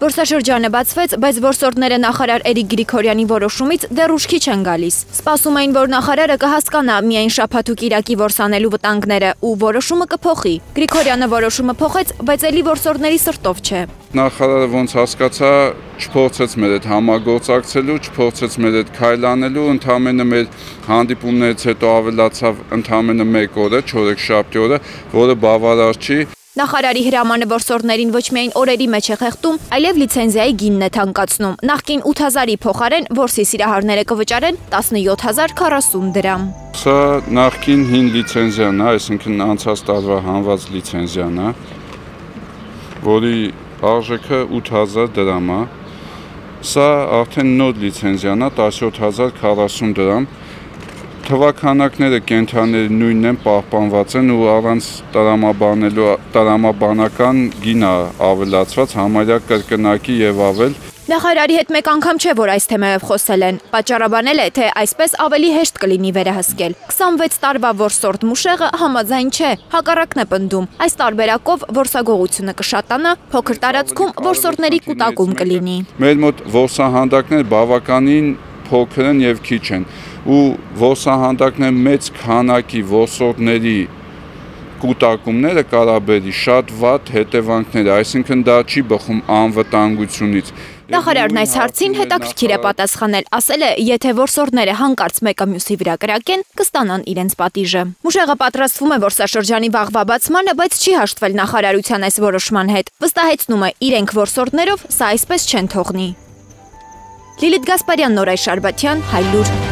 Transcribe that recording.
Որսաշրջանը բացվեց, բայց որսորդները նախարար Էրիկ Գրիգորյանի որոշումից դեռ ուշքի չեն գալիս։ Սպասում էին, որ նախարարը կհասկանա միայն շաբաթ ու կիրակի որսանելու վտանգները ու որոշումը կփոխի։ Գրիգորյանը որոշումը փոխեց, բայց ելի որսորդների սրտով չէ։ Նախարարը ոնց հասկացա, չփորձեց մեր հետ համագործակցելու, չփորձեց մեր հետ քայլանելու, ընդամենը մեր հանդիպումներից հետո ավելացավ ընդամենը 1 օրը, 4 շաբթի օրը, որը բավարար չի։ Նախարարի հրամանը որսորդներին ոչ միայն օրերի մեջ է խեղդում, այլև լիցենզիայի գինն է թանկացնում։ Նախկին 8000-ի փոխարեն որսի սիրահարները կվճարեն 17040 դրամ։ Սա նախկին 5 լիցենզիան է, այսինքն անցած տարվա հանված լիցենզիան է, որի արժեքը 8000 դրամ է։ Սա արդեն նոր լիցենզիան է, 17040 դրամ թվականակները կենթաների նույնն են, պահպանված են ու առանց տրամաբանելու տրամաբանական գինա ավելացված համարյա կրկնակի եւ ավել Նախարարի հետ մեկ անգամ չէ, որ այս թեմայով խոսել են։ Պատճառաբանել է, թե այսպես ավելի հեշտ կլինի վերահսկել։ 26 տարվա որսորդ մուշեղը համաձայն չէ, հակառակն է պնդում։ Այս տարբերակով որսագողությունը կշատանա, փոքր տարածքում որսորդների կൂട്ടակում կլինի։ Մեր մոտ որսահանդակները բավականին փոքր են եւ քիչ են ու ոսահանդակներ մեծ քանակի ոսորների կուտակումները կարաբերի շատ վատ հետևանքներ, այսինքն դա չի բխում անվտանգությունից։ Նախարարն այս հարցին հետաքրքիր է պատասխանել, ասել է, եթե որսորդները հանկարծ մեկը մյուսի վրա կրակեն, կստանան իրենց պատիժը։ Մուշեղը պատրաստվում է որսաշրջանի վաղվա բացմանը, բայց չի հաշտվել նախարարության այս որոշման հետ։ Վստահեցնում է, իրենք որսորդներով սա այսպես չեն թողնի։ Լիլիթ Գասպարյան, Նորայ Շարբաթյան, Հայլուր